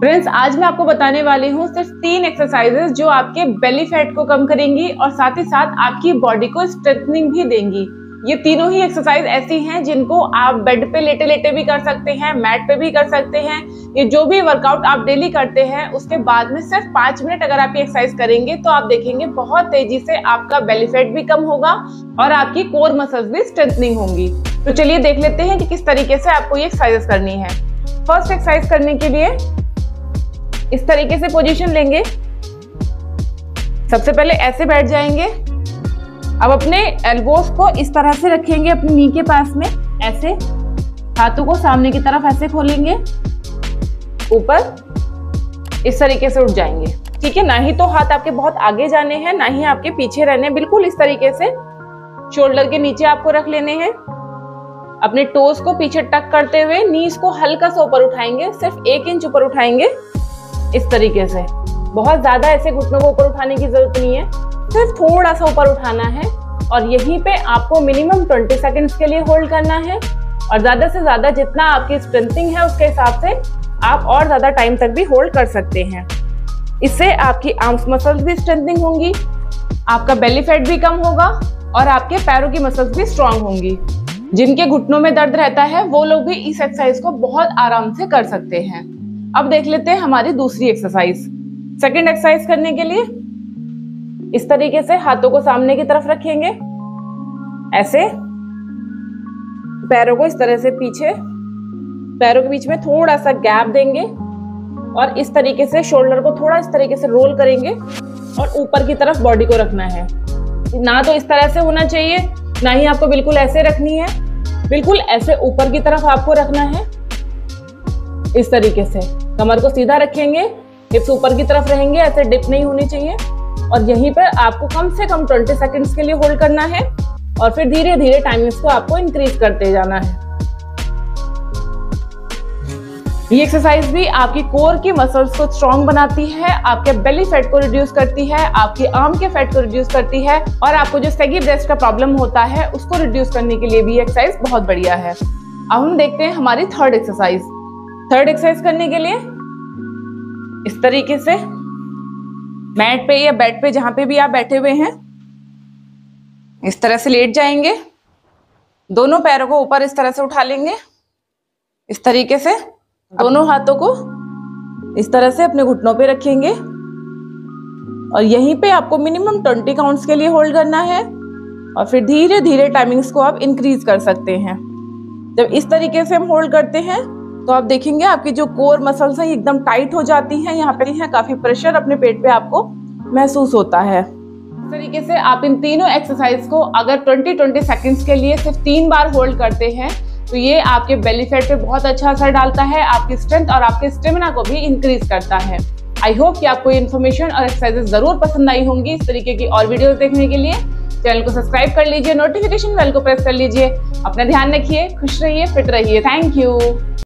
Friends आज मैं आपको बताने वाली हूँ सिर्फ़ तीन एक्सरसाइजेस जो आपके बेली फैट को कम करेंगी और साथ ही साथ आपकी बॉडी को स्ट्रेंथनिंग भी देंगी। ये तीनों ही एक्सरसाइज ऐसी हैं जिनको आप बेड पे लेटे लेटे भी कर सकते हैं मैट पे भी कर सकते हैं। ये जो भी वर्कआउट आप डेली करते हैं, उसके बाद में सिर्फ़ पाँच मिनट अगर आप ये एक्सरसाइज करेंगे तो आप देखेंगे बहुत तेज़ी से आपका बेली फैट भी कम होगा और आपकी कोर मसल्स भी स्ट्रेंथनिंग होंगी। तो चलिए देख लेते हैं कि किस तरीके से आपको ये एक्सरसाइज करनी है। फ़र्स्ट एक्सरसाइज करने के लिए इस तरीके से पोजीशन लेंगे। सबसे पहले ऐसे बैठ जाएँगे। अब अपने एल्बोस को इस तरह से रखेंगे अपनी नी के पास में। ऐसे हाथों को सामने की तरफ़ ऐसे खोलेंगे। ऊपर इस तरीके से उठ जाएँगे। ठीक है, ना ही तो हाथ आपके बहुत आगे जाने हैं, ना ही आपके पीछे रहने बिल्कुल इस तरीके से शोल्डर के नीचे आपको रख लेने हैं। अपने टोस को पीछे टक करते हुए नीज को हल्का सा ऊपर उठाएँगे। सिर्फ़ एक इंच ऊपर उठाएँगे। इस तरीके से। बहुत ज़्यादा ऐसे घुटनों को ऊपर उठाने की ज़रूरत नहीं है। सिर्फ़ थोड़ा सा ऊपर उठाना है और यहीं पे आपको मिनिमम 20 सेकंड्स के लिए होल्ड करना है और ज़्यादा से ज़्यादा जितना आपकी स्ट्रेंथिंग है उसके हिसाब से आप और ज़्यादा टाइम तक भी होल्ड कर सकते हैं। इससे आपकी आर्म्स मसल्स भी स्ट्रेंथिंग होंगी, आपका बेली फैट भी कम होगा और आपके पैरों की मसल्स भी स्ट्रांग होंगी। जिनके घुटनों में दर्द रहता है, वो लोग भी इस एक्सरसाइज को बहुत आराम से कर सकते हैं। अब देख लेते हैं हमारी दूसरी एक्सरसाइज सेकेंड एक्सरसाइज करने के लिए इस तरीके से हाथों को सामने की तरफ़ रखेंगे। ऐसे पैरों को इस तरह से पीछे, पैरों के बीच में थोड़ा सा गैप देंगे और इस तरीके से शोल्डर को थोड़ा इस तरीके से रोल करेंगे और ऊपर की तरफ़ बॉडी को रखना है। ना तो इस तरह से होना चाहिए, ना ही आपको बिल्कुल ऐसे रखनी है। बिल्कुल ऐसे ऊपर की तरफ़ आपको रखना है। इस तरीके से। कमर को सीधा रखेंगे हिप्स ऊपर की तरफ़ रहेंगे, ऐसे डिप नहीं होनी चाहिए। और यहीं पर आपको कम से कम 20 सेकंड्स के लिए होल्ड करना है और फिर धीरे धीरे टाइमिंग्स को आपको इंक्रीज करते जाना है। ये एक्सरसाइज भी आपकी कोर की मसल्स को स्ट्रॉन्ग बनाती है, आपके बेली फैट को रिड्यूस करती है, आपके आर्म के फैट को रिड्यूस करती है और आपको जो सेगी ब्रेस्ट का प्रॉब्लम होता है, उसको रिड्यूस करने के लिए भी एक्सरसाइज बहुत बढ़िया है। अब हम देखते हैं हमारी थर्ड एक्सरसाइज थर्ड एक्सरसाइज करने के लिए इस तरीके से? मैट पे या बेड पे, जहाँ पे भी आप बैठे हुए हैं, इस तरह से लेट जाएँगे? दोनों पैरों को ऊपर इस तरह से उठा लेंगे? इस तरीके से? दोनों हाथों को इस तरह से अपने घुटनों पे रखेंगे? और यहीं पे आपको मिनिमम ट्वेंटी काउंट्स के लिए होल्ड करना है, और फिर धीरे धीरे टाइमिंग्स को आप इंक्रीज कर सकते हैं। जब इस तरीके से हम होल्ड करते हैं तो आप देखेंगे आपकी जो कोर मसल्स हैं एकदम टाइट हो जाती हैं, यहाँ पे है, काफ़ी प्रेशर अपने पेट पे आपको महसूस होता है। इस तरीके से आप इन तीनों एक्सरसाइज को अगर 20-20 सेकंड्स के लिए सिर्फ़ तीन बार होल्ड करते हैं तो ये आपके बेली फैट पे बहुत अच्छा असर डालता है, आपकी स्ट्रेंथ और आपके स्टेमिना को भी इंक्रीज करता है। आई होप कि आपको इन्फॉर्मेशन और एक्सरसाइजेस ज़रूर पसंद आई होंगी। इस तरीके की और वीडियोस देखने के लिए चैनल को सब्सक्राइब कर लीजिए नोटिफिकेशन बेल को प्रेस कर लीजिए। अपना ध्यान रखिए, खुश रहिए फिट रहिए। Thank you